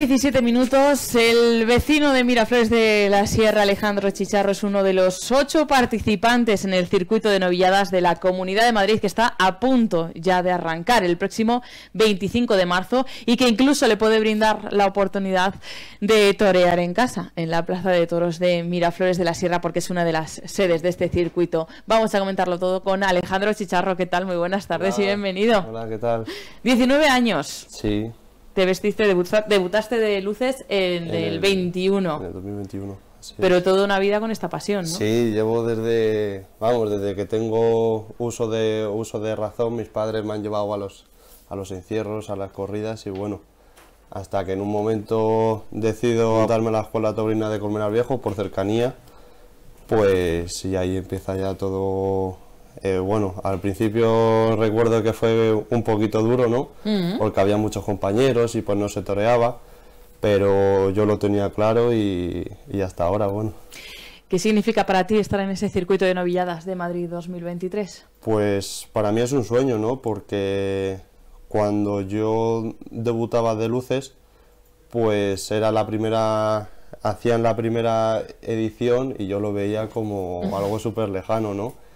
17 minutos. El vecino de Miraflores de la Sierra, Alejandro Chicharro, es uno de los ocho participantes en el circuito de novilladas de la Comunidad de Madrid que está a punto ya de arrancar el próximo 25 de marzo y que incluso le puede brindar la oportunidad de torear en casa, en la Plaza de Toros de Miraflores de la Sierra, porque es una de las sedes de este circuito. Vamos a comentarlo todo con Alejandro Chicharro. ¿Qué tal? Muy buenas tardes y bienvenido. Hola, ¿qué tal? 19 años. Sí. Te vestiste, debutaste de luces en, el, 21. En el 2021. Pero toda una vida con esta pasión, ¿no? Sí, llevo desde, vamos, desde que tengo uso de, uso de razón, mis padres me han llevado a los, a los encierros, a las corridas y bueno, hasta que en un momento decido darme a la escuela taurina de Colmenar Viejo por cercanía, pues y ahí empieza ya todo eh, bueno, al principio recuerdo que fue un poquito duro, ¿no? Mm. Porque había muchos compañeros y pues no se toreaba, pero yo lo tenía claro y, hasta ahora, bueno. ¿Qué significa para ti estar en ese circuito de novilladas de Madrid 2023? Pues para mí es un sueño, ¿no? Porque cuando yo debutaba de luces, pues era la primera, hacían la primera edición y yo lo veía como algo súper lejano, ¿no?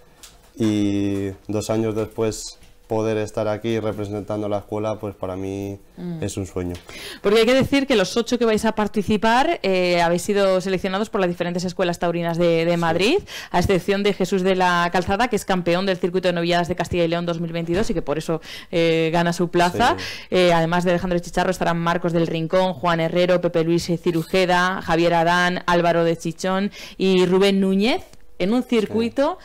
Y dos años después poder estar aquí representando la escuela, pues para mí mm. es un sueño. Porque hay que decir que los ocho que vais a participar eh, habéis sido seleccionados por las diferentes escuelas taurinas de, Madrid, a excepción de Jesús de la Calzada, que es campeón del circuito de novilladas de Castilla y León 2022 y que por eso eh, gana su plaza. Eh, además de Alejandro Chicharro estarán Marcos del Rincón, Juan Herrero, Pepe Luis Cirujeda, Javier Adán, Álvaro de Chichón y Rubén Núñez en un circuito...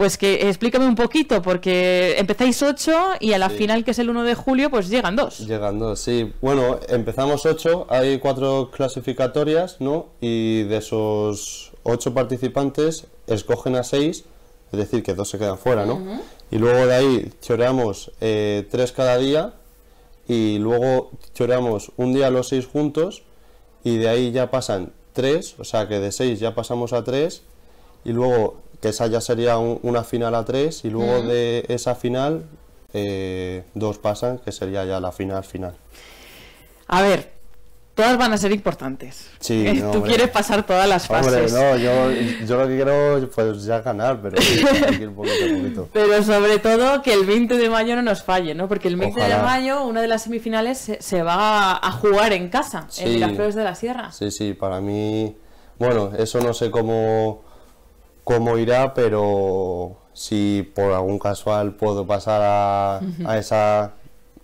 Pues que explícame un poquito, porque empezáis ocho y a la final, que es el 1 de julio, pues llegan dos. Llegan dos, sí. Bueno, empezamos ocho, hay cuatro clasificatorias, ¿no? Y de esos ocho participantes escogen a seis, es decir, que dos se quedan fuera, ¿no? Y luego de ahí choreamos eh, tres cada día y luego choreamos un día los seis juntos y de ahí ya pasan tres, o sea que de seis ya pasamos a tres y luego que esa ya sería una final a tres y luego de esa final eh, dos pasan, que sería ya la final final. A ver, todas van a ser importantes. Sí, eh, Tú quieres pasar todas las fases. no, yo, yo, lo que quiero pues ya ganar, pero un poquito, Pero sobre todo que el 20 de mayo no nos falle, ¿no? Porque el 20 de mayo una de las semifinales se, va a, jugar en casa, en Miraflores de la Sierra. Sí, sí, para mí, bueno, eso no sé cómo cómo irá, pero si por algún casual puedo pasar a, esa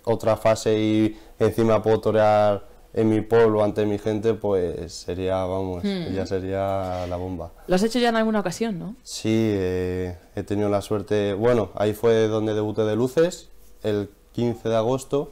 otra fase y encima puedo torear en mi pueblo ante mi gente, pues sería, vamos, hmm. ya sería la bomba. ¿Lo has hecho ya en alguna ocasión, no? Sí, eh, he tenido la suerte, bueno, ahí fue donde debuté de luces, el 15 de agosto,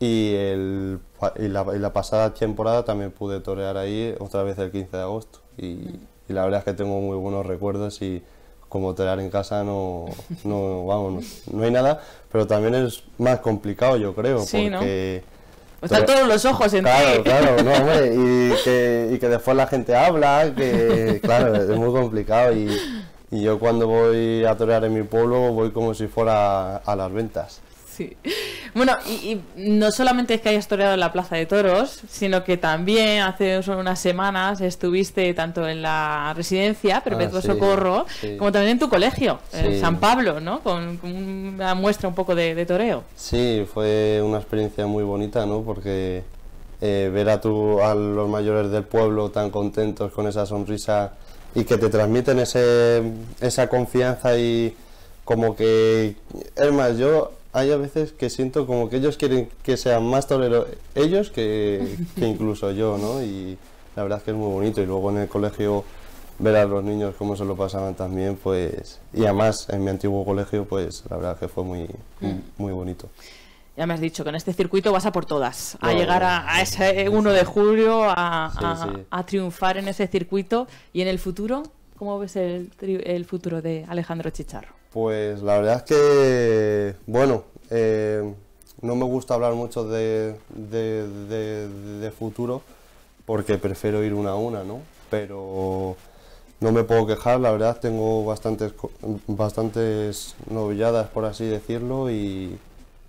y, el, y, la, y la pasada temporada también pude torear ahí otra vez el 15 de agosto. Y, hmm y la verdad es que tengo muy buenos recuerdos y como torear en casa no, no, vamos, no, hay nada, pero también es más complicado yo creo, porque... Están todos los ojos en Claro, claro, no, hombre, y que, y que después la gente habla, que claro, es muy complicado y, y yo cuando voy a torear en mi pueblo voy como si fuera a las ventas. Bueno, y, no solamente es que hayas toreado en la Plaza de Toros, sino que también hace unas semanas estuviste tanto en la residencia Perpetuo ah, Socorro como también en tu colegio, en San Pablo, ¿no? Con, una muestra un poco de, toreo. Sí, fue una experiencia muy bonita, ¿no? Porque eh, ver a, tu, a los mayores del pueblo tan contentos con esa sonrisa y que te transmiten ese, esa confianza y como que, es más, yo hay a veces que siento como que ellos quieren que sean más toreros ellos que, incluso yo, ¿no? Y la verdad es que es muy bonito. Y luego en el colegio ver a los niños cómo se lo pasaban también, pues... Y además en mi antiguo colegio, pues la verdad que fue muy, mm. muy bonito. Ya me has dicho que en este circuito vas a por todas, a llegar a, ese 1 de julio, a, triunfar en ese circuito. ¿Y en el futuro? ¿Cómo ves el, el futuro de Alejandro Chicharro? Pues la verdad es que, bueno, eh, no me gusta hablar mucho de, futuro porque prefiero ir una a una, ¿no? Pero no me puedo quejar, la verdad tengo bastantes, bastantes novilladas, por así decirlo, y,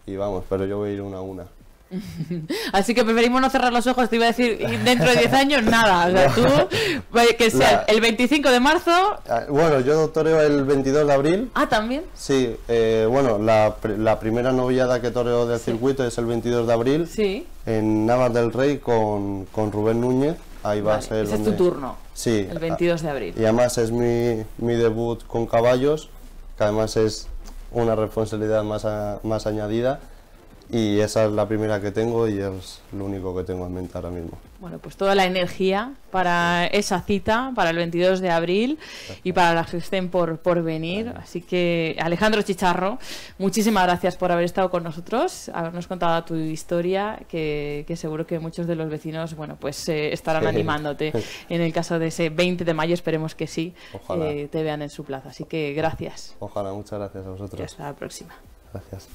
vamos, pero yo voy a ir una a una. Así que preferimos no cerrar los ojos, te iba a decir dentro de 10 años nada. O sea, tú, que sea el 25 de marzo. Ah, bueno, yo toreo el 22 de abril. Ah, también. Sí, eh, bueno, la, la, primera novillada que toreo del circuito es el 22 de abril. Sí. En Navas del Rey con, con Rubén Núñez. Ahí va a ser. Ese es tu turno. Sí. El 22 de abril. Y además es mi, mi debut con caballos, que además es una responsabilidad más, más añadida y esa es la primera que tengo y es lo único que tengo en mente ahora mismo. Bueno, pues toda la energía para esa cita, para el 22 de abril y para las que estén por, por venir. Así que, Alejandro Chicharro, muchísimas gracias por haber estado con nosotros, habernos contado tu historia, que, seguro que muchos de los vecinos, bueno, pues eh, estarán animándote. En el caso de ese 20 de mayo, esperemos que sí, eh, te vean en su plaza. Así que gracias. Ojalá, muchas gracias a vosotros. hasta la próxima. Gracias.